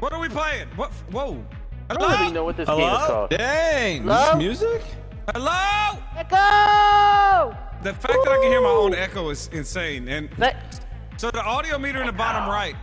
What are we playing? What? Whoa. I don't really know what this game is called. Dang, Hello? this music? Hello? Echo! The fact that I can hear my own echo is insane. And That, so the audio meter in the bottom right.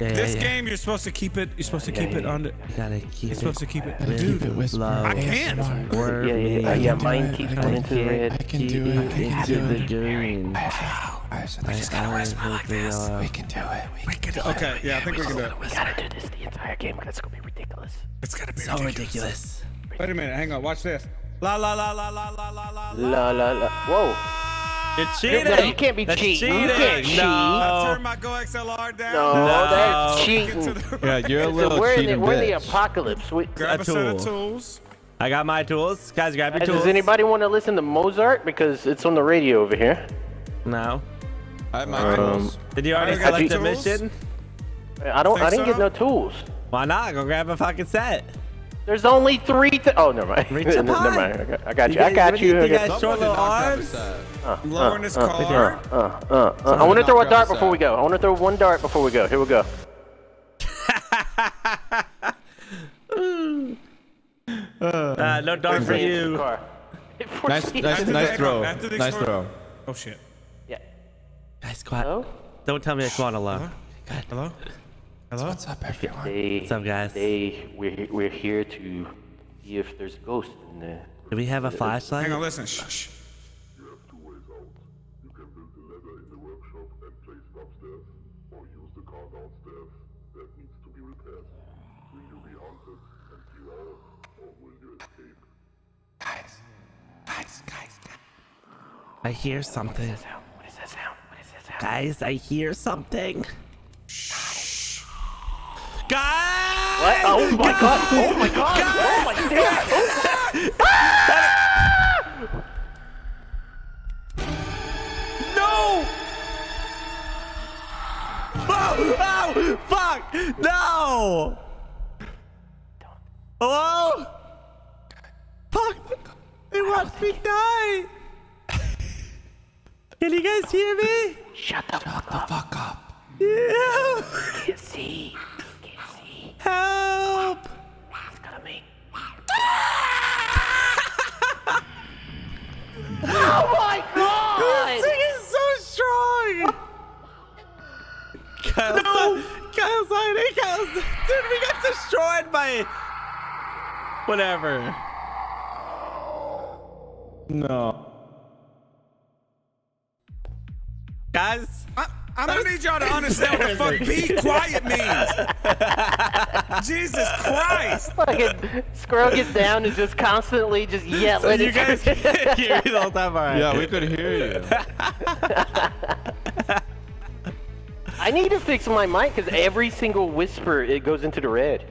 Yeah, This yeah, game, you're supposed to keep it. You're supposed to keep it on the. You gotta keep You're it. supposed to keep it. with Keep it whisper. love. I can't. Word yeah, yeah, yeah, me. yeah, do mine it, keeps going into the red. I can do it. I it can do it. Green. Alright, so My just gotta eyes whisper will like this. on. We can do it. We can do it. Okay, yeah, I think we can do it. We gotta do this the entire game because it's gonna be ridiculous. It's gotta be So ridiculous. Wait a minute, hang on, watch this. La la la la la la la la. La la la. Whoa. You're No, you can't be That's cheating. You cheating. can't cheat. I No. turn my Go XLR down. No, No. that's Get to cheating. the- Yeah, you're a So little we're in the, cheating we're in the bitch. apocalypse. We, Grab A a set of tool. tools. I got my tools. Guys, grab your Hey, tools. does anybody want to listen to Mozart because it's on the radio over here? No. I have my tools. Did you already I select your tools. mission? I don't. Think I didn't so? get no tools. Why not? Go grab a fucking set. There's only three. Th- oh, never mind. Reach never up high. mind. I got, I got you. You I got you. you I guys- got- short little arms. I'm lowering this car. Uh, uh, uh. I want to throw a dart before we go. I want to throw one dart before we go. Here we go. Uh, no dart for you. Nice, nice, nice throw. Nice throw. Oh shit. Yeah. Guys, quiet. Hello? Don't tell me to go on alone. God. Hello? Hello? What's up, everyone? They, What's up, guys? They, we're, we're here to see if there's ghosts in there. Do we have a flashlight? Hang on, listen. Shh. shh. You have two ways out. You can build the ladder in the workshop and place it upstairs, or use the car downstairs that needs to be repaired. Will you be haunted and you out, or will you escape? Guys, guys, guys, guys. I hear something. Sound? What is that sound? What is that sound? Guys, I hear something. Guys! What? Oh my god! Oh my god! Oh, oh my god! No! Oh, oh, fuck! No! Hello? Fuck! They watched me die! Can you guys hear me? Shut the fuck up! Fuck up. Yeah. Can't see. Can't see. Help! It's coming. oh my god! This thing is so strong! Kyle's no! Kyle's hiding! Kyle's... Dude, we got destroyed by... Whatever. No. I need y'all to understand what the fuck be quiet means. Jesus Christ. Fucking Squirrel gets down and just constantly just yelling. you guys can't hear me the whole time, alright? Yeah, we could hear you. I need to fix my mic because every single whisper it goes into the red.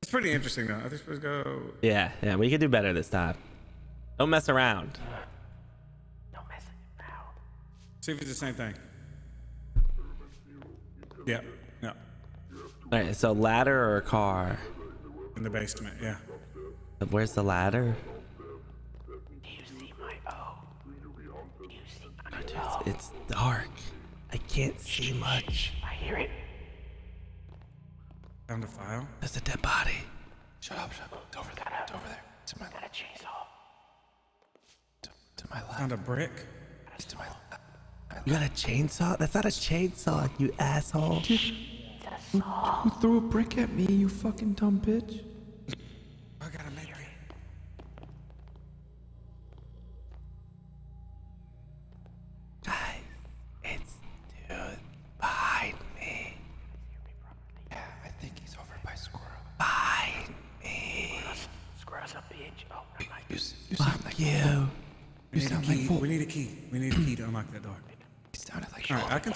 It's pretty interesting though. I think supposed to go. Yeah, yeah, we could do better this time. Don't mess around. Don't mess it now. See if it's the same thing. Yeah. Yeah. Alright, so ladder or car? In the basement. Yeah. Where's the ladder? Do you see my O? Do you see my Dude, O? it's dark. I can't see much. I hear it. Found a file. There's a dead body. Shut up, shut up. It's over there. It's over there. To my left. Got a chainsaw. to, to my left. Found a brick. It's to my left. You got a chainsaw? That's not a chainsaw, you asshole. You threw a brick at me, you fucking dumb bitch.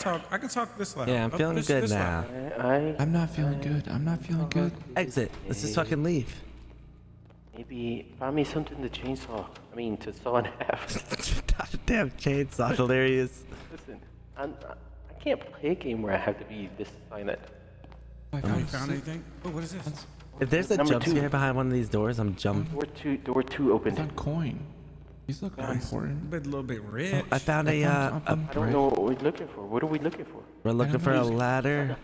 Talk. I can talk this loud. Yeah, I'm oh, feeling this- good this now. loud. I I'm not feeling good. I'm not feeling good. Exit. Let's just fucking leave. maybe find me something to chainsaw. I mean, to saw in half. Damn chainsaw, hilarious. Listen, I'm, I can't play a game where I have to be this silent. I Have you found found anything? Oh, what is this? If there's a Number jump two. scare behind one of these doors, I'm jump. Door two, door two I opened. found coin. These look Nice. important. But a little bit rich. I found a, uh, I a found I don't know what we're looking for. What are we looking for? we're looking for a ladder.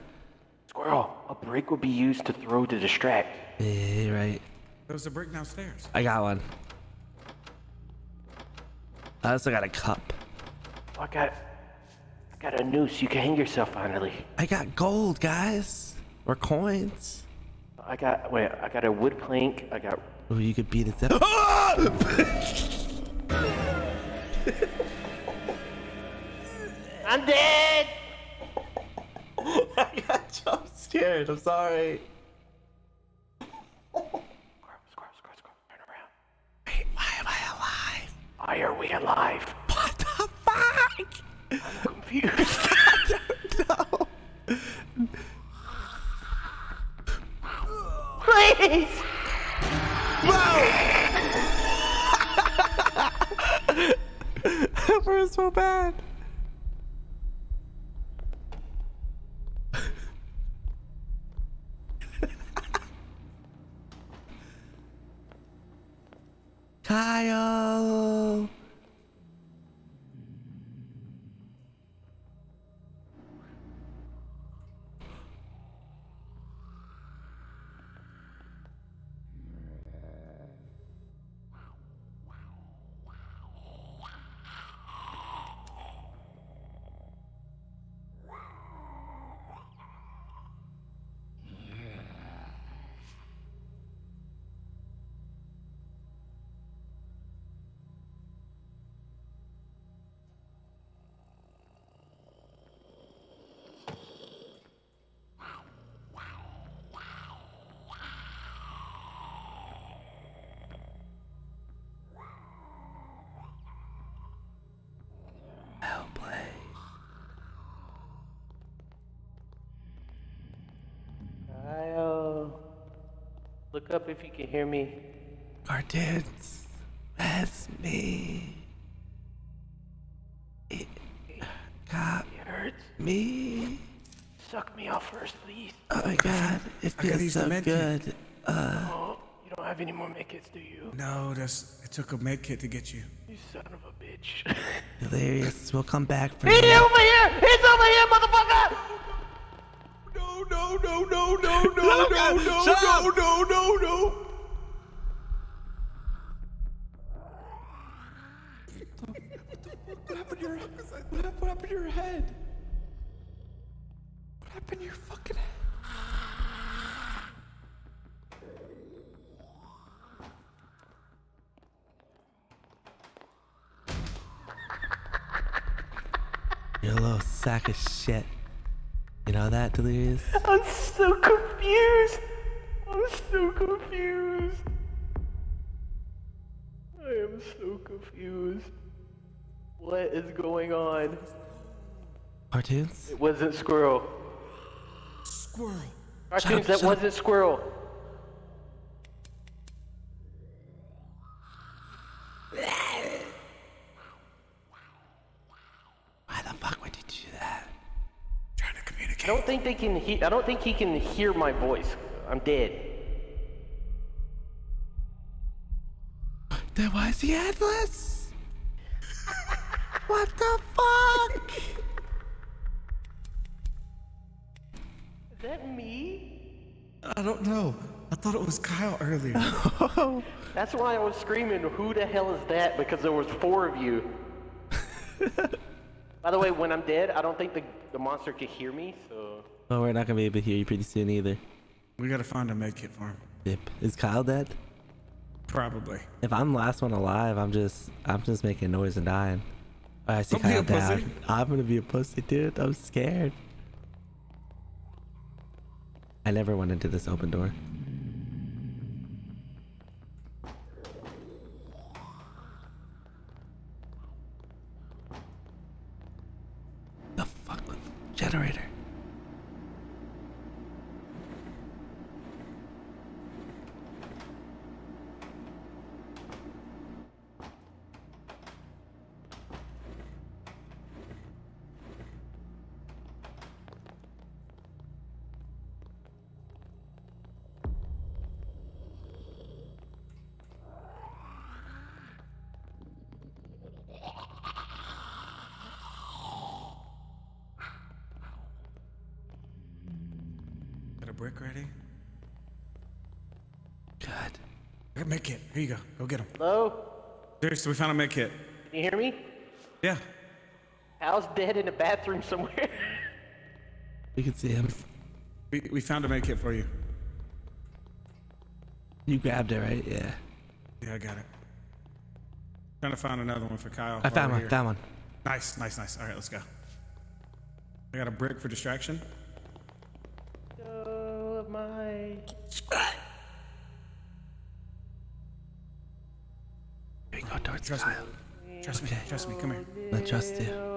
Squirrel. A brick would be used to throw to distract. Yeah, right. There was a brick downstairs. I got one. I also got a cup. Oh, I got, I got a noose. You can hang yourself finally. I got gold, guys. Or coins. I got wait. I got a wood plank. I got. Oh, you could beat it up. I'm dead. I got jump scared. I'm sorry. Squirrel, squirrel, squirrel, squirrel. Turn around. Wait, why am I alive? Why are we alive? What the fuck? I'm confused. no. Please. That was so bad. Kyle. Look up if you can hear me. Cartoonz. That's me. It got It hurts. me. Suck me off first, please. Oh my god, it I gotta feels so med kit. good. Uh, oh, you don't have any more medkits, do you? No, that's it took a med kit to get you. You son of a bitch. Hilarious. We'll come back for He's you. over here! He's over here, motherfucker! No, no, no, no, no, no, no, no, no, no, no, no. What happened to your What happened, what happened to your head? What happened to your fucking head? You're a little sack of shit. You know that, Delirious? I'm so confused. I'm so confused. I am so confused. What is going on? Cartoonz? It wasn't squirrel. Squirrel. Cartoonz, up, that shut up. wasn't squirrel. Why the fuck would you do that? Trying to I don't think they can. He- I don't think he can hear my voice. I'm dead. Then why is he headless? what the fuck? Is that me? I don't know. I thought it was Kyle earlier. Oh. That's why I was screaming, "Who the hell is that?" Because there was four of you. By the way, when I'm dead, I don't think the the monster can hear me. So Oh, we're not gonna be able to hear you pretty soon either. we gotta find a med kit for him. Yep. Is Kyle dead? Probably. If I'm the last one alive, I'm just I'm just making noise and dying. Oh, I see Don't Kyle down. I'm gonna be a pussy, dude. I'm scared. I never went into this open door. Brick ready. God. I got a med kit. Here you go. Go get him. Hello? Seriously, we found a med kit. Can you hear me? Yeah. Al's dead in a bathroom somewhere. You can see him. We, we found a med kit for you. You grabbed it, right? Yeah. Yeah, I got it. Trying to find another one for Kyle. I found one. here. Found one. Nice, nice, nice. All right, let's go. I got a brick for distraction. Oh, my. Here we go towards Trust me. Kyle. Trust me. Trust me. Come here. I trust you.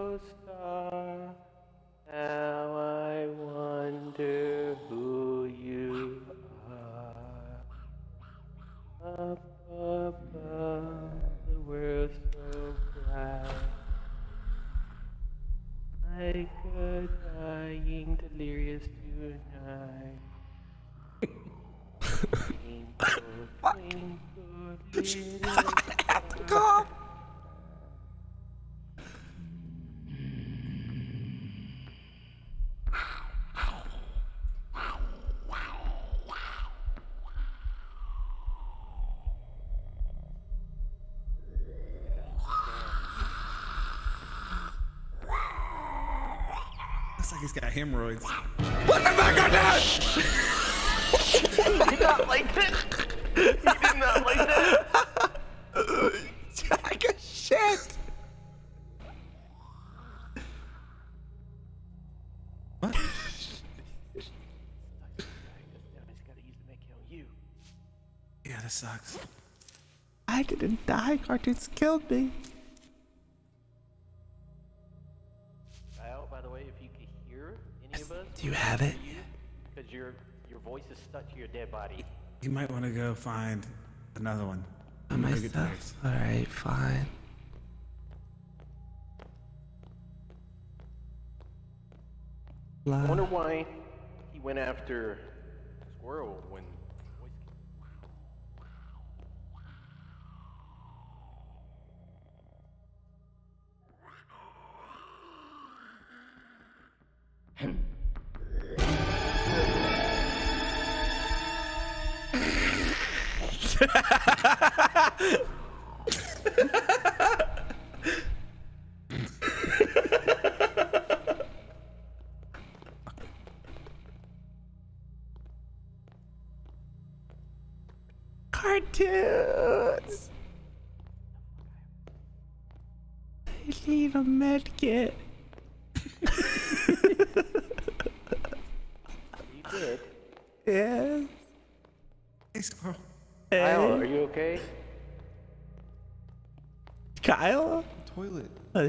Looks like he's got hemorrhoids. did not like that. He did not like that. Jack of shit. What? I just gotta the make on you. Yeah, this sucks. I didn't die. Cartoonz killed me. Have it? because your your voice is stuck to your dead body. You might want to go find another one. By Go get myself. All right, fine. I wonder why he went after Squirrel Cartoonz. I need a med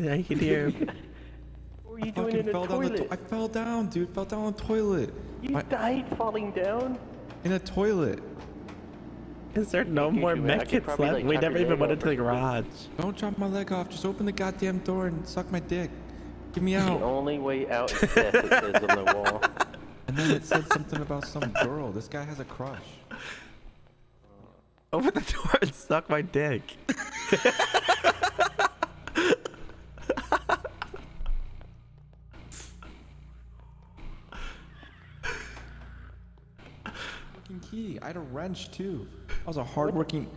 I can hear him. What were you doing in the fell down the to- I fell down, dude. Fell down on the toilet. you My- died falling down? in a toilet. Is there no more you- I med could kits probably, left? like, we never even went into the garage. Don't chop my leg off. Just open the goddamn door and suck my dick. Get me out. The only way out is death, it says on the wall. And then it said something about some girl. This guy has a crush. Open the door and suck my dick. Fucking key. I had a wrench too. I was a hardworking.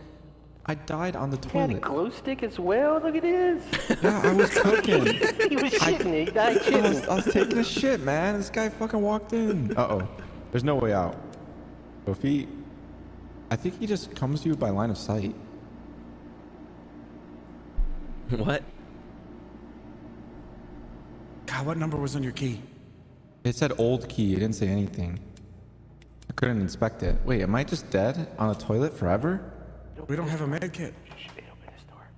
I died on the He had a glow stick as well. Look at this. Yeah, I was cooking. he was shitting. He died I was. I was taking a shit, man. This guy fucking walked in. Uh oh. There's no way out. So if he. I think he just comes to you by line of sight. What? God, what number was on your key? It said old key. It didn't say anything. I couldn't inspect it. Wait, am I just dead on a toilet forever? We don't have a med kit. Shh, they opened this door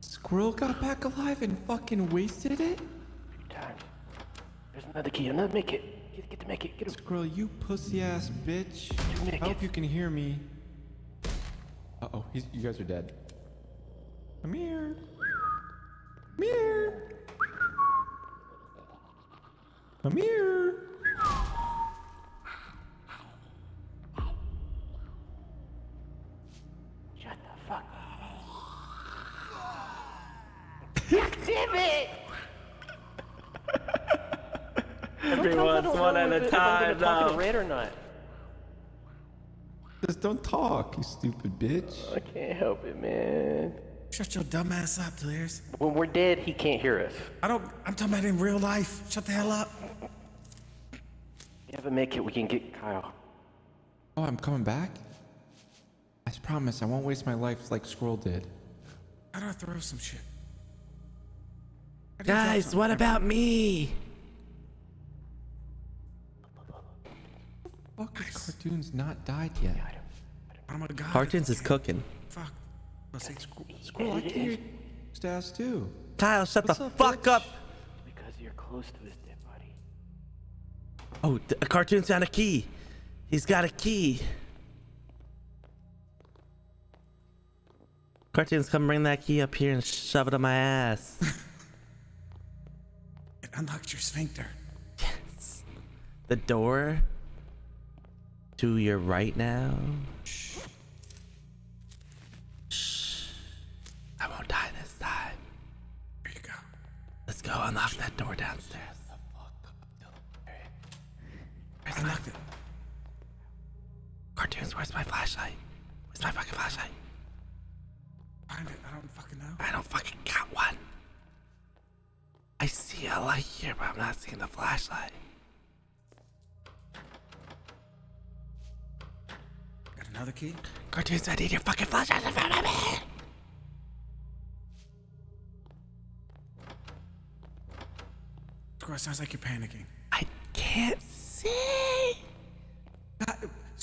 Squirrel got back alive and fucking wasted it? a few. There's another key. Another make it. Get, get the make it. Get him. Squirrel, you pussy ass bitch. naked. I hope you can hear me. Uh oh, he's, you guys are dead. Come here. Come here. Come here. Shut the fuck up. Damn it! Everyone's one at a If I'm time talk in now. red or not. Just don't talk, you stupid bitch. I can't help it, man. Shut your dumb ass up, Delirious. When we're dead, he can't hear us. I don't. I'm talking about in real life. Shut the hell up. You have a make it, we can get Kyle. Oh, I'm coming back? I promise I won't waste my life like Squirrel did. How do I throw some shit? Guys, what about me? Fuck, this cartoon's not died yet. Oh my god. Cartoonz is cooking. Fuck. Let's see. Squirrel, I can hear your too. Kyle, shut What's the up, fuck bitch? up. Because you're close to his dead body. Oh, th- a cartoon's found a key. He's got a key. Cartoonz, come bring that key up here and shove it in my ass. Unlocked your sphincter. Yes. the door to your right now. Shh. I won't die this time. There you go. Let's go unlock that door downstairs. I unlocked it. Cartoonz, where's my flashlight? Where's my fucking flashlight? Find it. I don't fucking know. I don't fucking got one. I see a light here, but I'm not seeing the flashlight. Got another key? Cartoonz, I need your fucking flashlight in front of me. Squirrel, sounds like you're panicking. I can't see.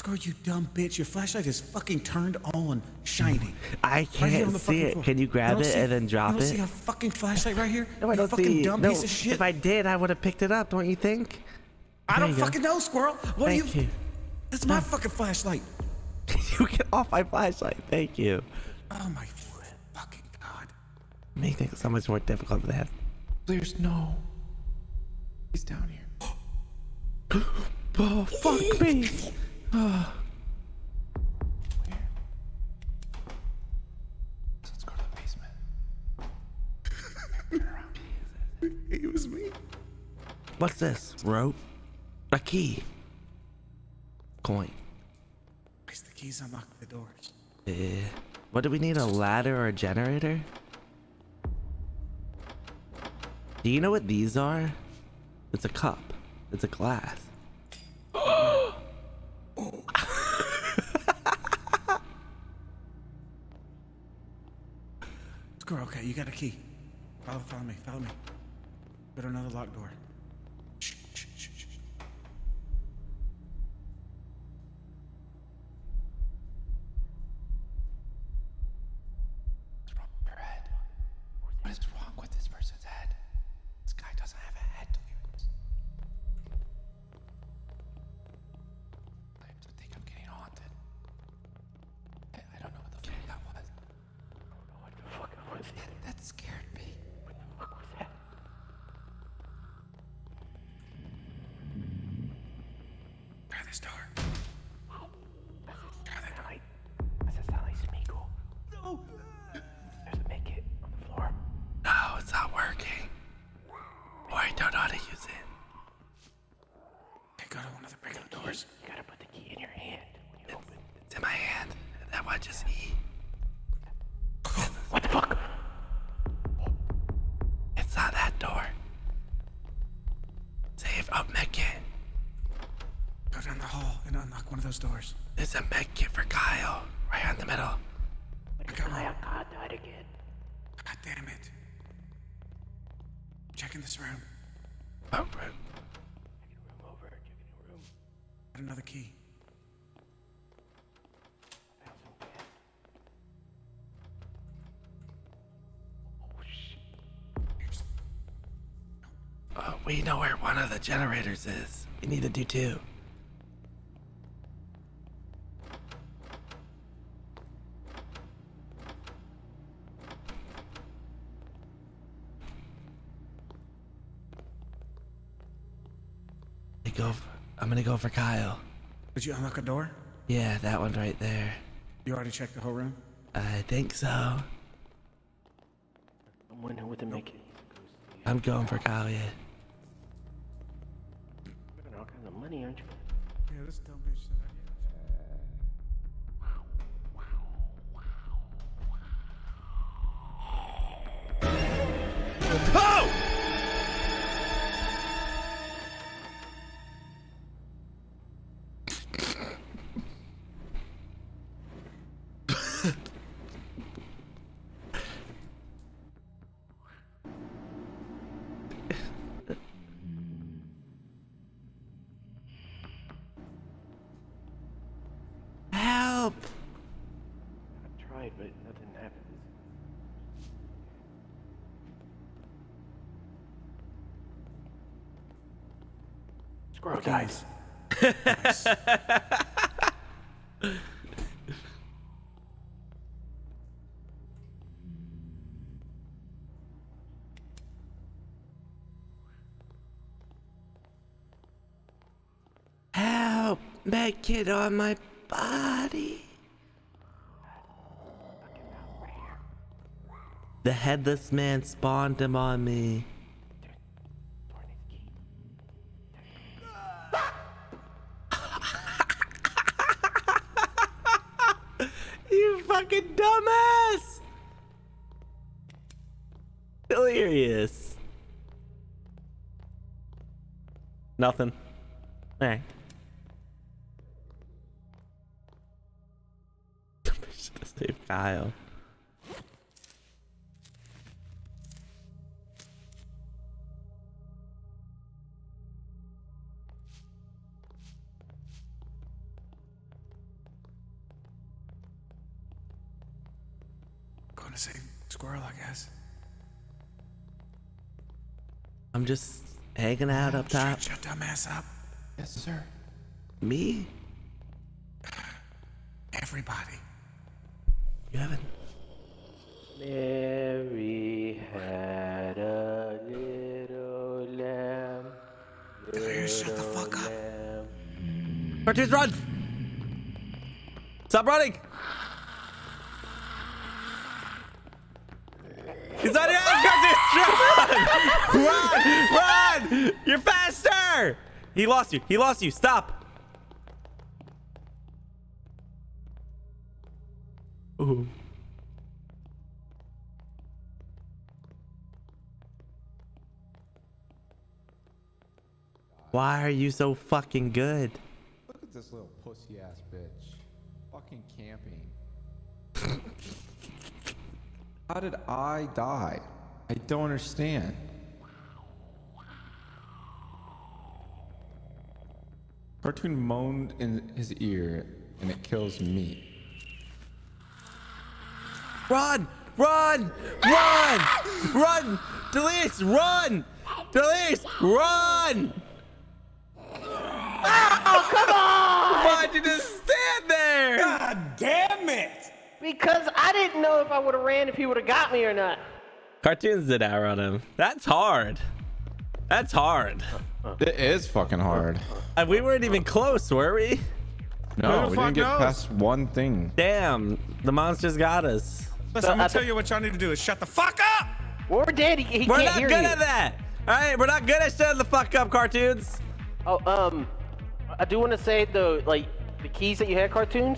God, Squirrel, you dumb bitch. Your flashlight is fucking turned on, shining. I can't on the see it. floor. Can you grab it see- and then drop you don't it? see a fucking flashlight right here? No, I you don't fucking see. dumb no, piece of shit. if I did, I would have picked it up. Don't you think? I There don't you go. fucking know, Squirrel. What Thank do you? you. That's my fucking flashlight. you get off my flashlight. Thank you. Oh my fucking god. Make things so much more difficult than that. There's no. He's down here. Oh, fuck me. Let's go to the basement. It was me. What's this? Rope? A key? Coin? Place the keys unlock the doors. Eh. What do we need? A ladder or a generator? Do you know what these are? It's a cup. It's a glass. Squirrel, okay, you got a key. Follow, follow me, follow me. Go another locked door. Go to one of the regular doors. You gotta put the key in your hand when you open. It's in my hand. That one just E. What the fuck? It's not that door. Save. Oh, medkit. Go down the hall and unlock one of those doors. There's a medkit for Kyle. Right on the middle. I got one. God died again. God damn it. Check in this room. Know where one of the generators is. We need to do two. I go. For, I'm gonna go for Kyle. Did you unlock a door? Yeah, that one right there. You already checked the whole room? I think so. Someone who would make it. I'm going for Kyle. Yeah all kinds of money, aren't you? Yeah, this dumb bitch said I need Ah! Squirrel guys. Help! Make it on my body. The headless man spawned him on me. Fucking dumbass! Hilarious. Nothing. Alright. Should Kyle. I'm just hanging out up top. Shut your dumb ass up. Yes, sir. Me? Everybody. You haven't. Mary had a little lamb. Delirious, shut the fuck up. lamb. Cartoonz, run! Stop running! He's on your ass! Run! Run! Run! You're faster! He lost you. He lost you. Stop. Ooh. Why are you so fucking good? Look at this little pussy ass bitch. Fucking camping. How did I die? I don't understand. Cartoon moaned in his ear and it kills me. Run! Run! Run! Run! Delise, run! Delise, run! Oh, come on! Why'd you just stand there? God damn it! Because I didn't know if I would have ran if he would have got me or not. Cartoonz did outrun him. That's hard. That's hard. It is fucking hard. And we weren't even close, were we? No, we didn't get knows? past one thing. Damn, the monsters got us. Listen, I'm gonna tell you what y'all need to do is shut the fuck up! We're dead. He, he We're can't not hear good you. at that. All right, we're not good at shutting the fuck up, Cartoonz. Oh, um, I do want to say though, like the keys that you had, Cartoonz.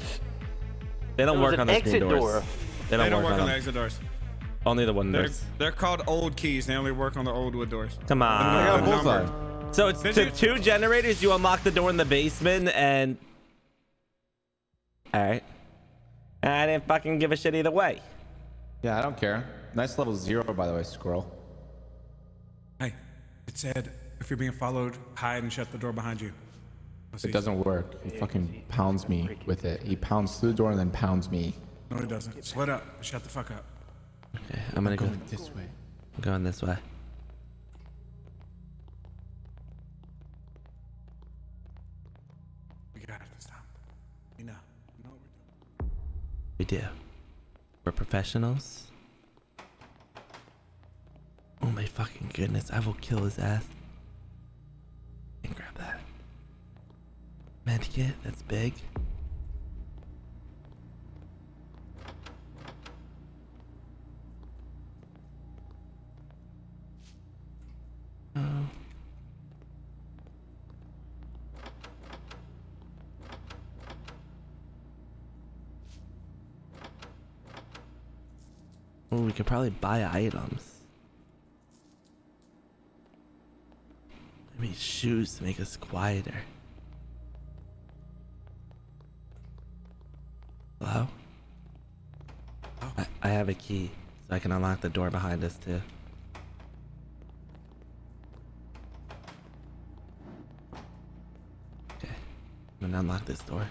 They don't work on the screen exit doors. door. They don't, They don't work, work on on the exit doors. Only the one They're, doors. they're called old keys. They only work on the old wood doors. Come on. got a bullseye. number. So it's to two generators. You unlock the door in the basement, and all right. I didn't fucking give a shit either way. Yeah, I don't care. Nice level zero, by the way, squirrel. Hey, it said if you're being followed, hide and shut the door behind you. Let's It doesn't work. He fucking pounds me with it. He pounds through the door and then pounds me. No, it doesn't. Split up. Shut the fuck up. Okay, I'm gonna go. Going this way. I'm going this way. We got it this time. You know. You know what we're doing. We do. We're professionals. Oh my fucking goodness! I will kill his ass. And grab that. Medkit. That's big. Oh. We could probably buy items. Maybe shoes to make us quieter. I, have a key, so I can unlock the door behind us too. Okay, I'm gonna unlock this door.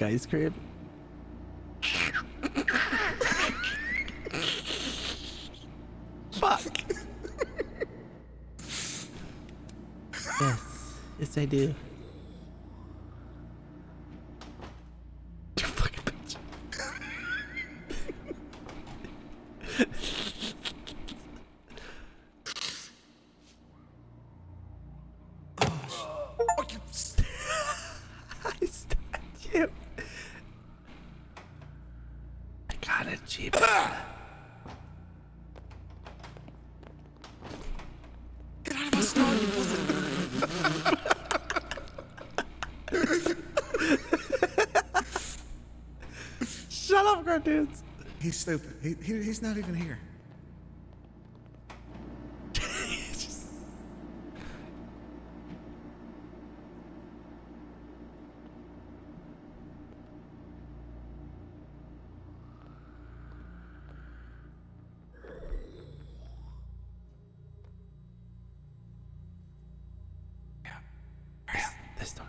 Like ice cream? Fuck. yes. Yes, I do. Cartoonz. He's stupid. He, he, he's not even here. This door.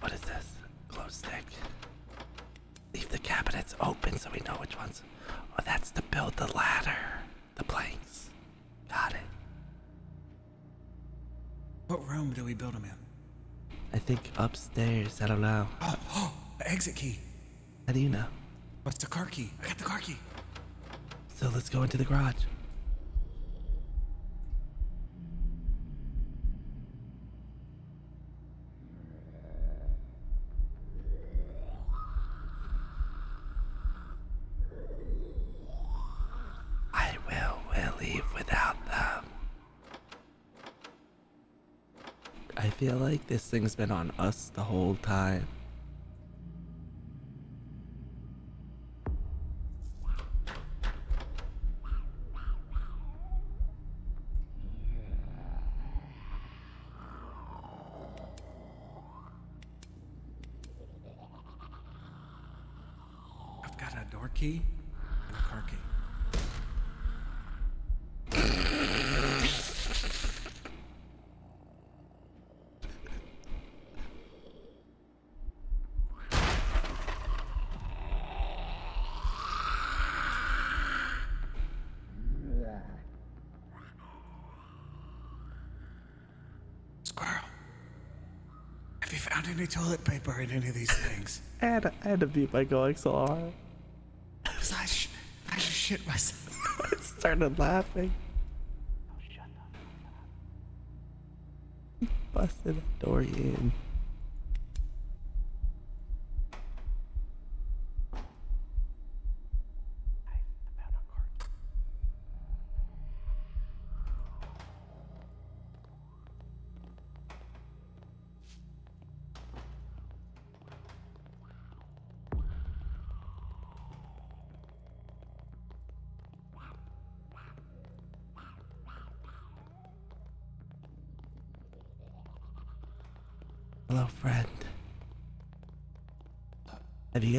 What is this? Glow stick. Leave the cabinets open so we know which ones. Oh, that's to build the ladder. The planks. Got it. What room do we build him in? I think upstairs. I don't know. Oh, oh, exit key. How do you know? What's the car key? I got the car key. So let's go into the garage. I will, will leave without them. I feel like this thing's been on us the whole time. I've got a door key and a car key. Squirrel. Have you found any toilet paper in any of these things? I had to, I had to beat my going so hard. 'Cause I, sh- I just shit myself. I started laughing. Oh, Busted the door in.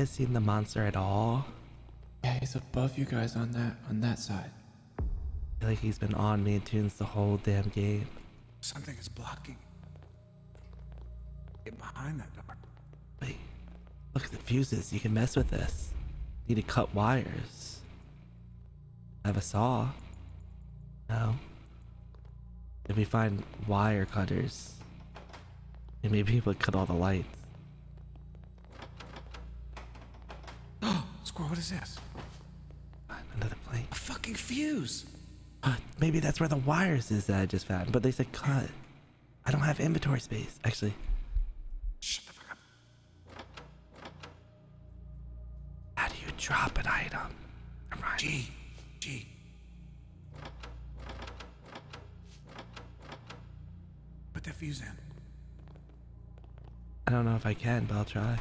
Guys seen the monster at all? Yeah, he's above you guys on that on that side. I feel like he's been on me and tunes the whole damn game. Something is blocking. Get behind that door. Wait, look at the fuses. You can mess with this. Need to cut wires. I have a saw. No. If we find wire cutters, then maybe we would cut all the lights. What is this? Another plane. A fucking fuse. Uh, maybe that's where the wires is that I just found. But they said cut. I don't have inventory space. Actually, Shut the fuck up. how do you drop an item? I'm right. G. G. Put that fuse in. I don't know if I can, but I'll try.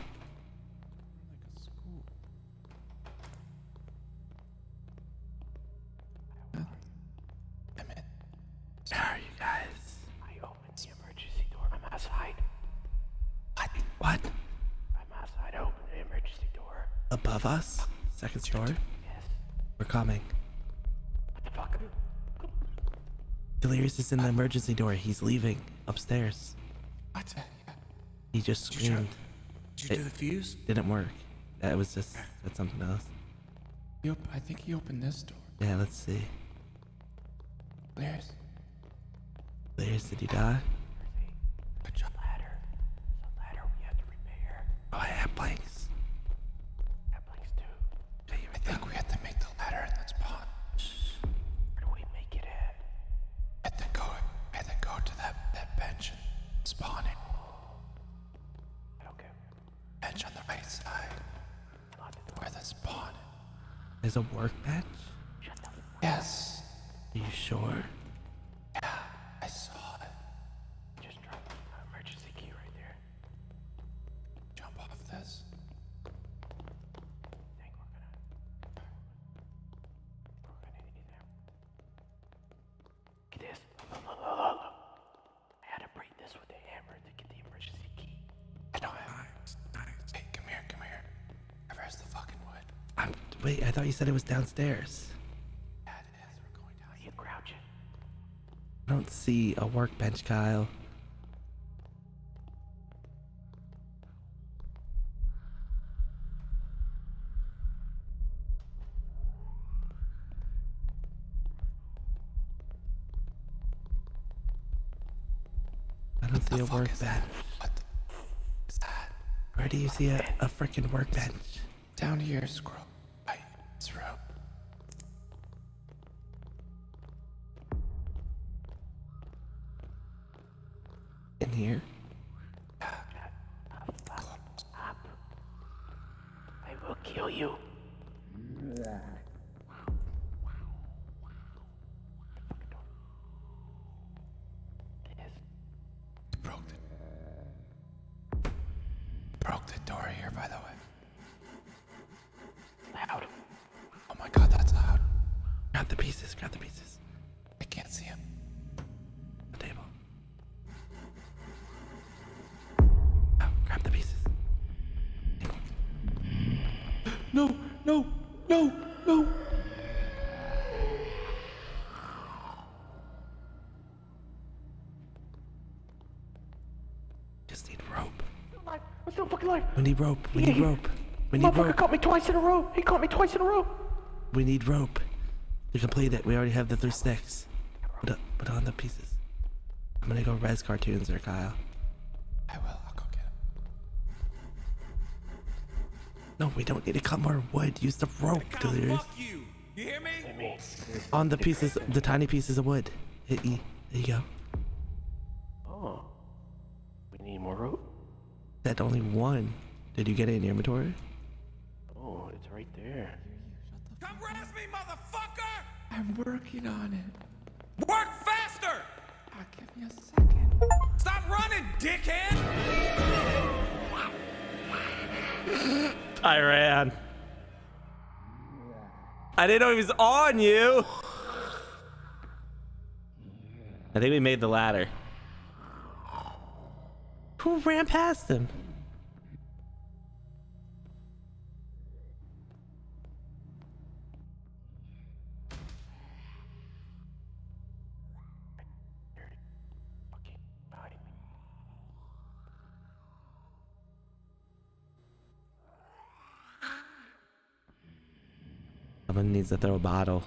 Delirious is in the emergency door. He's leaving upstairs. What? He just Did you try- screamed. Did you do the fuse? Didn't work. That was just that's something else. He op- I think he opened this door. Yeah, let's see. There's. Delirious, did he die? There's a wait, I thought you said it was downstairs. Yeah, it is. We're going down. Are you crouching? I don't see a workbench, Kyle. I don't see a fuck is that? workbench. What the is that? Where do you see a, a freaking workbench? Down here, scroll. Here? We need rope. We need rope. We need Motherfucker rope. caught me twice in a row. He caught me twice in a row. We need rope to complete it. We already have the three sticks. Put, up, put on the pieces. I'm gonna go res Cartoonz or Kyle. I will. I'll go get him. No, we don't need to cut more wood. Use the rope, Kyle, Delirious. fuck you. You hear me? Me. On the pieces, the tiny pieces of wood. Hit E. There you go. Oh. We need more rope. That only one. Did you get it in your inventory? Oh, it's right there. Come res me, motherfucker! I'm working on it. Work faster! Ah, give me a second. Stop running, dickhead! I ran. I didn't know he was on you. I think we made the ladder. Who ran past him? Someone needs to throw a bottle.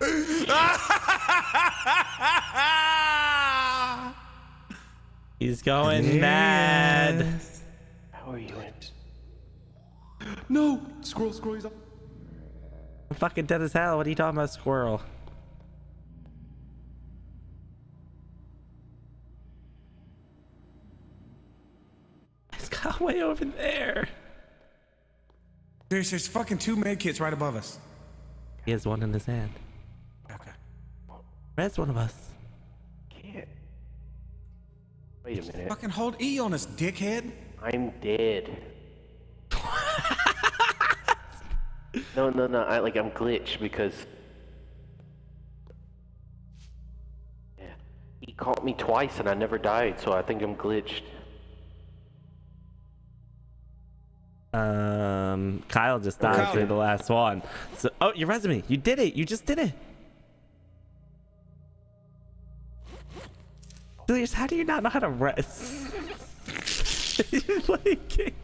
He's going mad. How are you? No! Squirrel, scroll, he's up. I'm fucking dead as hell. What are you talking about, squirrel? He's got way over there. There's just fucking two med kits right above us. He has one in his hand. Okay. Red's one of us. Can't. Wait a minute. Fucking hold E on us, dickhead. I'm dead. no, no, no. I like I'm glitched because. Yeah. He caught me twice and I never died, so I think I'm glitched. Um, Kyle just died Kyle. through the last one. So, oh, your resume. You did it. You just did it. Julius, how do you not know how to rest? You like,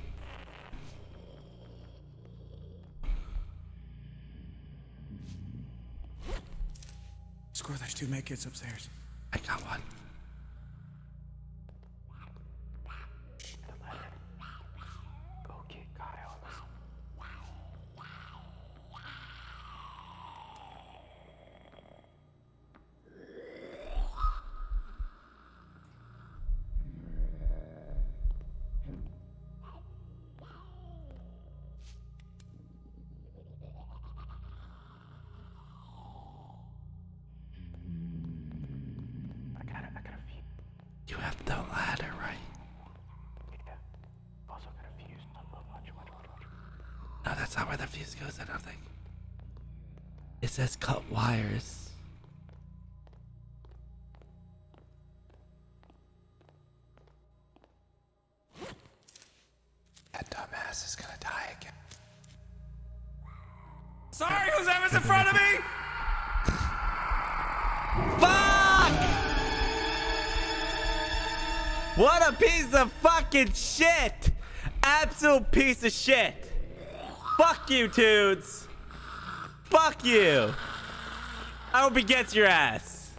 Score, there's two med kits upstairs. I got one. Wires. That dumbass is gonna die again. Sorry, whoever's in front of me. Fuck! What a piece of fucking shit! Absolute piece of shit! Fuck you, dudes! Fuck you! I hope he gets your ass.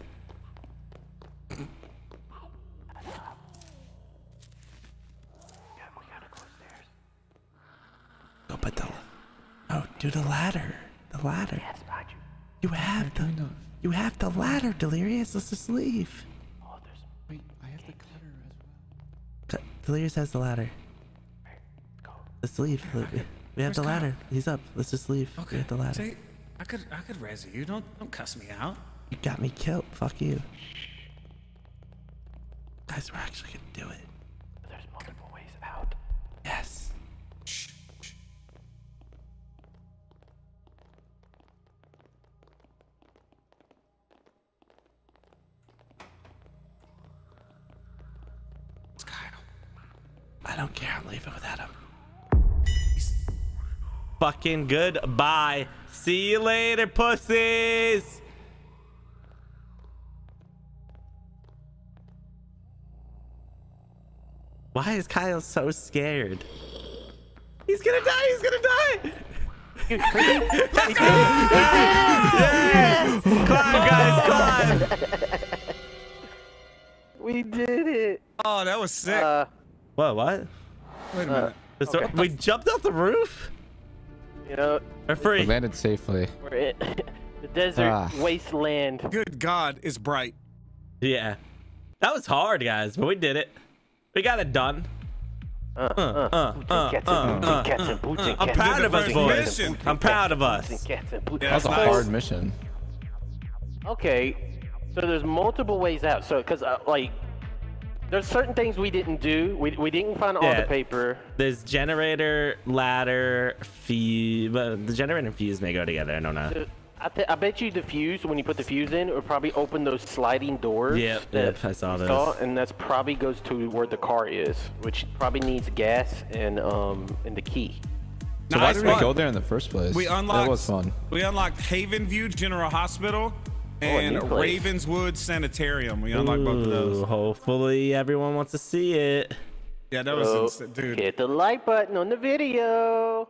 Yeah, we gotta go upstairs. Oh, but the oh, do the ladder. The ladder. That's behind you. You have the you have the ladder, Delirious. Let's just leave. Oh, there's. Wait, I have the cutter as well. Cut- Delirious has the ladder. Go. Let's leave. We have Where's the Kyle? ladder. He's up. Let's just leave. We Okay. have the ladder. See, I could, I could res you. Don't, don't cuss me out. You got me killed. Fuck you. Guys, we're actually gonna do it. There's multiple ways out. Yes. It's Kyle. I don't care. I'm leaving without him. Fucking goodbye. See you later, pussies. Why is Kyle so scared? He's gonna die. He's gonna die. Let's go! Yes! Climb, guys, climb. We did it. Oh, that was sick. Uh, What? What? Wait a minute. So- We jumped off the roof. You know, Or We free. landed safely. we're in the desert Ah. wasteland. Good God, it's bright. Yeah. That was hard, guys, but we did it. We got it done. Boots and cats and boots and cats and boots and I'm proud of us, boys. I'm proud of us. cats and boots. Yeah, That was a hard mission. Okay, so there's multiple ways out. So, cause uh, like, there's certain things we didn't do. We we didn't find all the paper. There's generator, ladder, fuse. But the generator and fuse may go together. I don't know. The- I, th- I bet you the fuse, when you put the fuse in, it would probably open those sliding doors. Yep, that yep, I saw you those. and that's probably goes to where the car is, which probably needs gas and um and the key. So why Nice did we one. go there in the first place? We unlocked. That was fun. We unlocked Haven View General Hospital a Oh, and new place. Ravenswood Sanitarium. We unlocked both of those. hopefully everyone wants to see it. Yeah, that was So insane, dude. hit the like button on the video.